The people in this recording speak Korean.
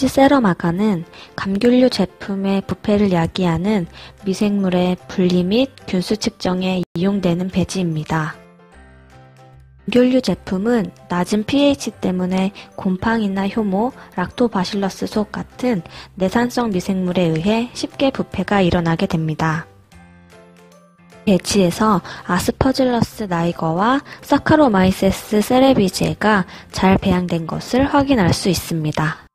스펀지 세럼 아가는 감귤류 제품의 부패를 야기하는 미생물의 분리 및 균수 측정에 이용되는 배지입니다. 감귤류 제품은 낮은 pH 때문에 곰팡이나 효모, 락토바실러스 속 같은 내산성 미생물에 의해 쉽게 부패가 일어나게 됩니다. 배치에서 아스퍼질러스 나이거와 사카로마이세스 세레비제가 잘 배양된 것을 확인할 수 있습니다.